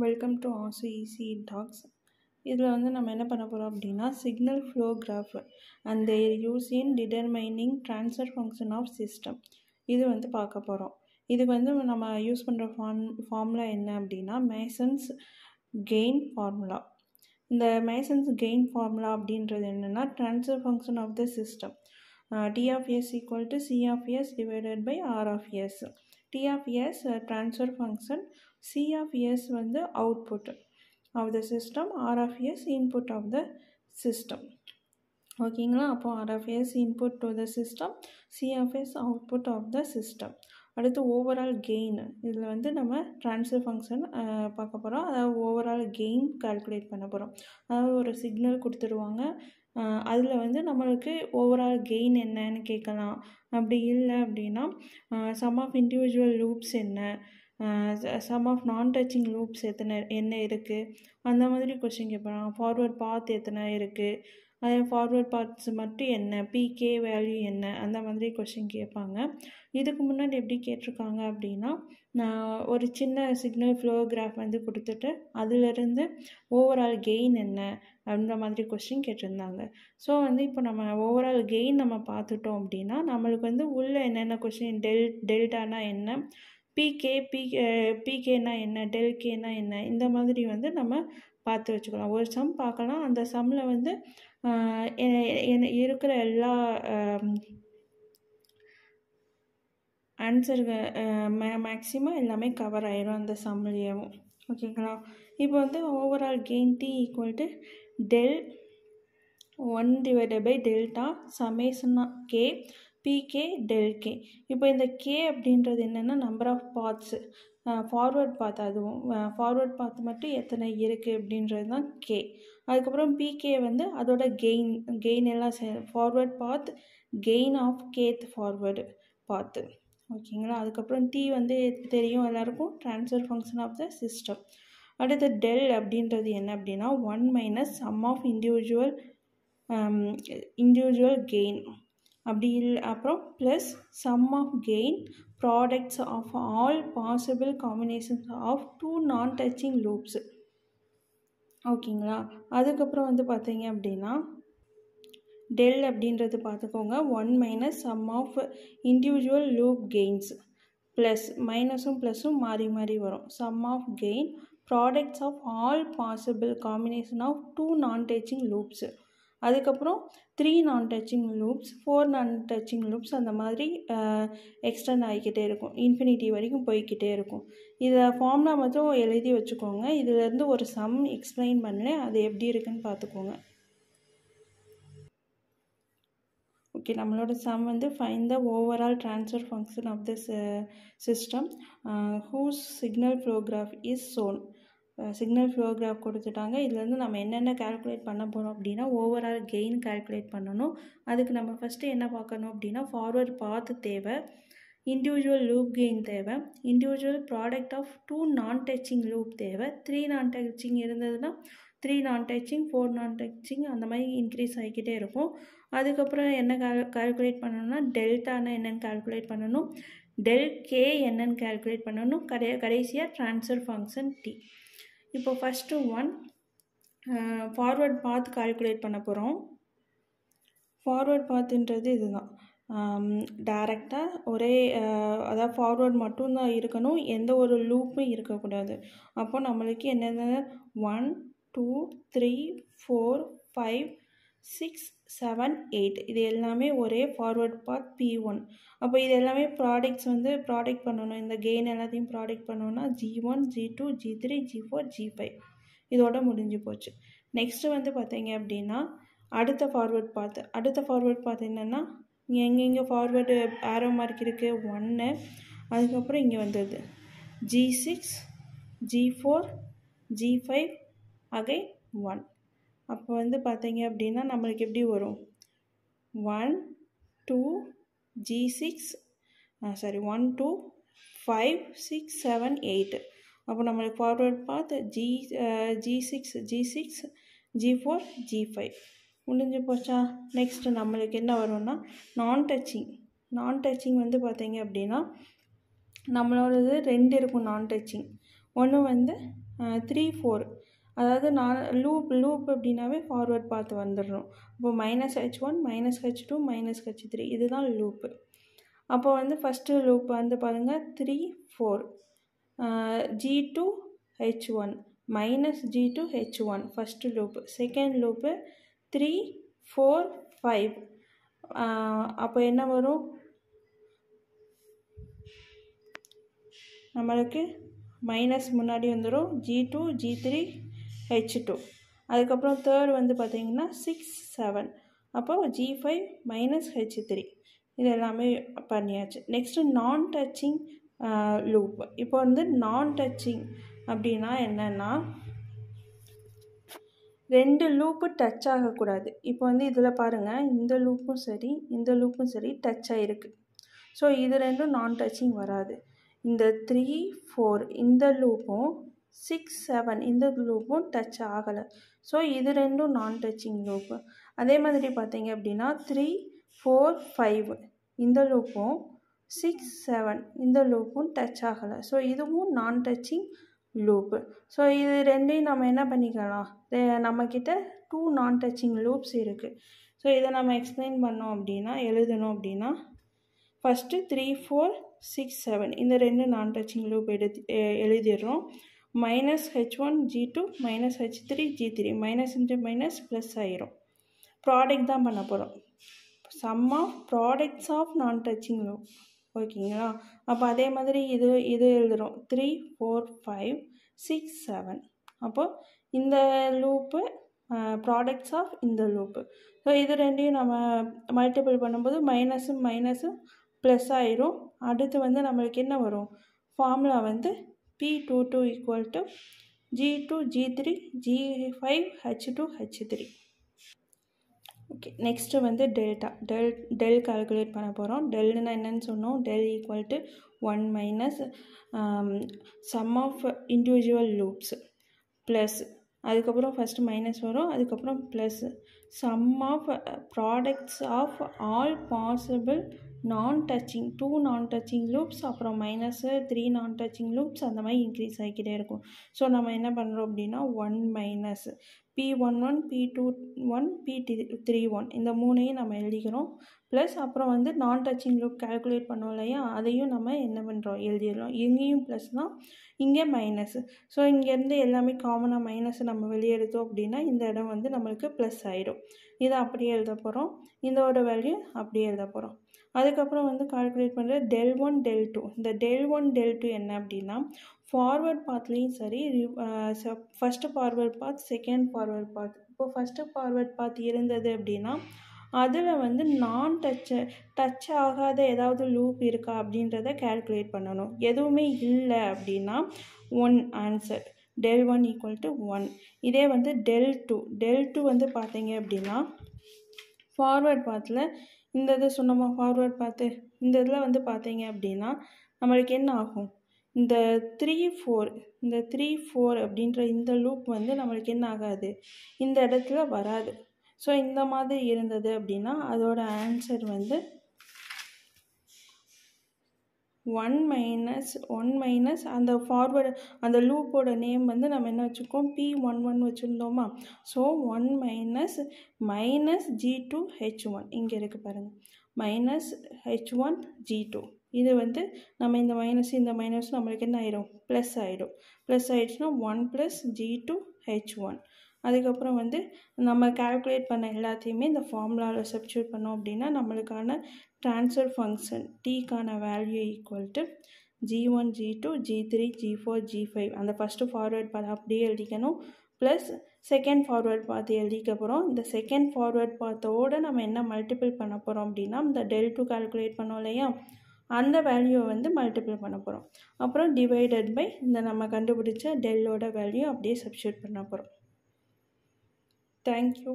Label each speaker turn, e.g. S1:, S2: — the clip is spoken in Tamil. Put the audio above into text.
S1: வெல்கம் டு ஆசு ஈஸி டாக்ஸ் இதில் வந்து நம்ம என்ன பண்ண போகிறோம் அப்படின்னா signal flow graph and their use in determining transfer function of system இது வந்து பார்க்க போகிறோம் இதுக்கு வந்து நம்ம யூஸ் பண்ணுற ஃபார்ம் ஃபார்முலா என்ன அப்படின்னா மேசன்ஸ் கெயின் ஃபார்முலா இந்த மேசன்ஸ் கெயின் ஃபார்முலா அப்படின்றது என்னென்னா transfer function of the system T of S equal to C of S divided by R of S T of S transfer function C of S வந்து output of the system R of S input of the system ஓகேங்களா அப்போ R of S input to the system C of S output of the system அடுத்து ஓவரால் கெயின் இதில் வந்து நம்ம ட்ரான்ஸ்ஃபர் ஃபங்க்ஷன் பார்க்க போகிறோம் அதாவது ஓவரால் கெயின் கால்குலேட் பண்ண போகிறோம் அதாவது ஒரு சிக்னல் கொடுத்துருவாங்க. அதில் வந்து நம்மளுக்கு ஓவரால் கெயின் என்னன்னு கேட்கலாம். அப்படி இல்லை அப்படின்னா சம் ஆஃப் இண்டிவிஜுவல் லூப்ஸ் என்ன? Sum of non touching loops எத்தனை என்ன இருக்குது அந்த மாதிரி கொஷின் கேட்பாங்க. ஃபார்வர்ட் பாத் எத்தனை இருக்குது அதே ஃபார்வர்ட் பாத்ஸ் மட்டும் என்ன? பிகே வேல்யூ என்ன? அந்த மாதிரி கொஷின் கேட்பாங்க. இதுக்கு முன்னாடி எப்படி கேட்டிருக்காங்க அப்படின்னா நான் ஒரு சின்ன சிக்னல் ஃப்ளோ கிராஃப் வந்து கொடுத்துட்டு அதிலிருந்து ஓவரால் கெயின் என்ன? அப்படின்ற மாதிரி கொஷின் கேட்டிருந்தாங்க. ஸோ வந்து இப்போ நம்ம ஓவரால் கெயின் நம்ம பார்த்துட்டோம் அப்படின்னா நம்மளுக்கு வந்து உள்ளே என்னென்ன கொஷின் டெல் டெல்டானா என்ன? பிகே பி பிகேனா என்ன டெல் கேனா என்ன இந்த மாதிரி வந்து நம்ம பார்த்து வச்சுக்கலாம். ஒரு சம் பார்க்கலாம். அந்த சம்மில் வந்து இருக்கிற எல்லா ஆன்சர்கள் மே மேக்ஸிமம் எல்லாமே கவர் ஆயிரும் அந்த சம்லேயும் ஓகேங்களா இப்போ வந்து overall gain T equal to del one divided by delta சமேசனா K PK del K இப்போ இந்த கே அப்படின்றது என்னென்னா number of paths forward path அதுவும் ஃபார்வர்ட் பாத் மட்டும் எத்தனை இருக்குது அப்படின்றது தான் கே அதுக்கப்புறம் பிகே வந்து அதோட கெயின் கெயின் எல்லாம் say forward path gain of Kth forward path ஓகேங்களா? அதுக்கப்புறம் டி வந்து தெரியும் எல்லாருக்கும்? Transfer function of the system அடுத்து டெல் அப்படின்றது என்ன அப்படின்னா one minus sum of individual individual gain அப்படி இல்லை அப்புறம் plus sum of gain products of all possible combinations of two non touching loops ஓகேங்களா அதுக்கப்புறம் வந்து பார்த்தீங்க அப்படின்னா டெல் அப்படின்றது பார்த்துக்கோங்க. One minus sum of individual loop gains plus மைனஸும் ப்ளஸும் மாறி மாறி வரும். Sum of gain products of all possible combination of two non touching loops அதுக்கப்புறம் three non touching loops four non touching loops அந்த மாதிரி எக்ஸ்டெண்ட் ஆகிக்கிட்டே இருக்கும். இன்ஃபினிட்டி வரைக்கும் போய்கிட்டே இருக்கும். இதை ஃபார்ம்னா மட்டும் எழுதி வச்சுக்கோங்க. இதிலேருந்து ஒரு சம் எக்ஸ்பிளைன் பண்ணேன் அது எப்படி இருக்குன்னு பார்த்துக்கோங்க ஓகே நம்மளோட சம் வந்து find the overall transfer function of the system whose signal flow graph is shown signal flow graph கொடுத்துட்டாங்க. இதுலேருந்து நம்ம என்னென்ன கால்குலேட் பண்ண போகிறோம் அப்படின்னா ஓவரால் கெயின் கால்குலேட் பண்ணணும். அதுக்கு நம்ம ஃபஸ்ட்டு என்ன பார்க்கணும் அப்படின்னா ஃபார்வர்ட் பாத் தேவை. இண்டிவிஜுவல் லூப் கெயின் தேவை. Individual product of two non touching loop தேவை. த்ரீ நான் டச்சிங் இருந்ததுன்னா three non touching four non touching அந்த மாதிரி இன்க்ரீஸ் ஆகிக்கிட்டே இருக்கும். அதுக்கப்புறம் என்ன கால் கால்குலேட் பண்ணணும்னா டெல்டானா என்னென்னு கால்குலேட் பண்ணணும். டெல் கே என்னென்னு கால்குலேட் பண்ணணும். கடை கடைசியாக ட்ரான்ஸ்ஃபர் ஃபங்க்ஷன் டி இப்போ first one forward path calculate பண்ண போகிறோம் ஃபார்வர்ட் பாத்துன்றது இதுதான். டைரெக்டாக ஒரே அதாவது ஃபார்வர்ட் மட்டும்தான் இருக்கணும். எந்த ஒரு லூப்பும் இருக்கக்கூடாது. அப்போ நம்மளுக்கு என்னென்ன? One two three four five six seven eight இது எல்லாமே ஒரே ஃபார்வர்ட் பாத் பி ஒன் அப்போ இது எல்லாமே ப்ராடக்ட்ஸ் வந்து ப்ராடக்ட் பண்ணணும். இந்த கெயின் எல்லாத்தையும் ப்ராடக்ட் பண்ணோன்னா G one G two G three G four G five இதோட முடிஞ்சு போச்சு. நெக்ஸ்ட்டு வந்து பார்த்தீங்க அப்படின்னா அடுத்த ஃபார்வர்ட் பாத் அடுத்த ஃபார்வர்ட் பாத் என்னென்னா எங்கெங்கே ஃபார்வர்டு ஆரோ மார்க் இருக்குது ஒன்று அதுக்கப்புறம் இங்கே வந்தது. G six G four G five again one அப்போ வந்து பார்த்தீங்க அப்படின்னா நம்மளுக்கு எப்படி வரும்? One two G six sorry one two five six seven eight அப்போ நம்மளுக்கு ஃபார்வர்ட் பார்த்து G G six G six G four G five முடிஞ்சு போச்சா? நெக்ஸ்ட்டு நம்மளுக்கு என்ன வரும்னா நான் டச்சிங் நான் டச்சிங் வந்து பார்த்தீங்க அப்படின்னா நம்மளோடது ரெண்டு இருக்கும் நான் டச்சிங் ஒன்று வந்து த்ரீ ஃபோர் அதாவது நான் லூப் லூப் அப்படின்னாவே ஃபார்வர்ட் பார்த்து வந்துடணும். இப்போ minus H one minus H two minus H three இதுதான் லூப்பு அப்போ வந்து ஃபஸ்ட்டு லூப் வந்து பாருங்கள் three four G two H one minus G two H one first loop second loop three four five அப்போ என்ன வரும்? நம்மளுக்கு மைனஸ் முன்னாடி வந்துடும் G two G three H two அதுக்கப்புறம் தேர்ட் வந்து பார்த்திங்கன்னா சிக்ஸ் செவன் அப்போ G five minus H three இது எல்லாமே பண்ணியாச்சு. நெக்ஸ்ட்டு நான் டச்சிங் லூப் இப்போ வந்து நான் டச்சிங் அப்படின்னா என்னென்னா ரெண்டு லூப்பு டச் ஆகக்கூடாது. இப்போ வந்து இதில் பாருங்கள் இந்த லூப்பும் சரி இந்த லூப்பும் சரி டச் ஆகிருக்கு ஸோ இது ரெண்டும் நான் டச்சிங் வராது. இந்த த்ரீ ஃபோர் இந்த லூப்பும் சிக்ஸ் செவன் இந்த லூப்பும் டச் ஆகலை. ஸோ இது ரெண்டும் நான் டச்சிங் லூப்பு அதே மாதிரி பார்த்தீங்க அப்படின்னா த்ரீ ஃபோர் ஃபைவ் இந்த லூப்பும் சிக்ஸ் செவன் இந்த லூப்பும் டச் ஆகலை. ஸோ இதுவும் நான் டச்சிங் லூப்பு ஸோ இது ரெண்டையும் நம்ம என்ன பண்ணிக்கலாம்? நம்மக்கிட்ட டூ நான் டச்சிங் லூப்ஸ் இருக்குது ஸோ இதை நம்ம எக்ஸ்பிளைன் பண்ணோம் அப்படின்னா எழுதணும் அப்படின்னா first three four six seven இந்த ரெண்டு நான் டச்சிங் லூப் எடுத்து எழுதிடுறோம். Minus H one G two minus H three G three minus into minus plus ஆயிரும். ப்ராடக்ட் தான் பண்ண போகிறோம் sum of products of non touching loop ஓகேங்களா? அப்போ அதே மாதிரி இது இது எழுதுகிறோம் three four five six seven அப்போது இந்த லூப்பு ப்ராடக்ட்ஸ் ஆஃப் இந்த லூப்பு ஸோ இது ரெண்டையும் நம்ம மல்டிபிள் பண்ணும்போது மைனஸும் மைனஸும் ப்ளஸ் ஆயிரும். அடுத்து வந்து நம்மளுக்கு என்ன வரும்? ஃபார்முலா வந்து P two two equal to G two G three G five H two H three okay next வந்து டெல்டா டெல் டெல் கால்குலேட் பண்ண போகிறோம் டெல்னா என்னன்னு சொன்னோம். Del equal to one minus sum of individual loops plus அதுக்கப்புறம் ஃபஸ்ட்டு மைனஸ் வரும். அதுக்கப்புறம் plus sum of products of all possible non touching two non touching loops அப்புறம் minus three non touching loops அந்த மாதிரி இன்க்ரீஸ் ஆகிக்கிட்டே இருக்கும். ஸோ நம்ம என்ன பண்ணுறோம் அப்படின்னா one minus P one one P two one P T three one இந்த மூணையும் நம்ம எழுதிக்கிறோம். ப்ளஸ் அப்புறம் வந்து நான் டச்சிங் லூப் கால்குலேட் பண்ணோம் இல்லையா? அதையும் நம்ம என்ன பண்ணுறோம் எழுதிடுறோம். இங்கேயும் ப்ளஸ் தான் இங்கே மைனஸ் ஸோ இங்கேருந்து எல்லாமே காமனாக மைனஸை நம்ம வெளியே எடுத்தோம் அப்படின்னா இந்த இடம் வந்து நம்மளுக்கு ப்ளஸ் ஆகிடும் இதை அப்படியே எழுத போகிறோம் இதோட வேல்யூ அப்படியே எழுத போகிறோம் அதுக்கப்புறம் வந்து கால்குலேட் பண்ணுற டெல் ஒன் டெல் டூ இந்த டெல் ஒன் டெல் டூ என்ன அப்படின்னா ஃபார்வர்ட் பாத்லேயும் சரி first forward path second forward path இப்போ ஃபஸ்ட்டு ஃபார்வர்ட் பாத் இருந்தது அப்படின்னா அதில் வந்து நான் டச்சு டச் ஆகாத ஏதாவது லூப் இருக்கா அப்படின்றத கேல்குலேட் பண்ணணும். எதுவுமே இல்லை அப்படின்னா one answer del one equal to one இதே வந்து டெல் டூ டெல் டூ வந்து பார்த்தீங்க அப்படின்னா ஃபார்வர்ட் பாத்தில் இந்த இது சொன்னோமா? ஃபார்வர்ட் பார்த்து இந்த இதில் வந்து பார்த்தீங்க அப்படின்னா நம்மளுக்கு என்ன ஆகும்? இந்த த்ரீ ஃபோர் இந்த த்ரீ ஃபோர் அப்படின்ற இந்த லூப் வந்து நம்மளுக்கு என்ன ஆகாது? இந்த இடத்துல வராது. ஸோ இந்த மாதிரி இருந்தது அப்படின்னா அதோட ஆன்சர் வந்து ஒன் மைனஸ் ஒன் மைனஸ் அந்த ஃபார்வர்டு அந்த லூப்போட நேம் வந்து நம்ம என்ன வச்சுருக்கோம்? B one one வச்சுருந்தோமா? So one minus minus G two H one இங்கே இருக்குது பாருங்கள் minus H one G two இது வந்து நம்ம இந்த மைனஸ் இந்த மைனஸ் நம்மளுக்கு என்ன ஆயிடும் ப்ளஸ் ஆகிடும் ப்ளஸ் ஆகிடுச்சுன்னா one plus G two H one அதுக்கப்புறம் வந்து நம்ம கால்குலேட் பண்ண எல்லாத்தையுமே இந்த ஃபார்முலாவில் சப்ஸ்டியூட் பண்ணோம் அப்படின்னா நம்மளுக்கான transfer function டீக்கான value equal to G one G two G three G four G five அந்த ஃபஸ்ட்டு ஃபார்வேர்ட் பாத் அப்படியே எழுதிக்கணும். ப்ளஸ் செகண்ட் ஃபார்வேர்ட் பார்த்து எழுதிக்கப்போகிறோம் இந்த செகண்ட் ஃபார்வேர்ட் பார்த்தோடு நம்ம என்ன மல்டிபிள் பண்ண போகிறோம் அப்படின்னா இந்த டெல் டூ கால்குலேட் பண்ணோம் இல்லையா? அந்த வேல்யூவை வந்து மல்டிபிள் பண்ண போகிறோம் அப்புறம் டிவைடட் பை இந்த நம்ம கண்டுபிடிச்ச டெல்லோட வேல்யூ அப்படியே சப்ஸ்டியூட் பண்ண போகிறோம் தேங்க்யூ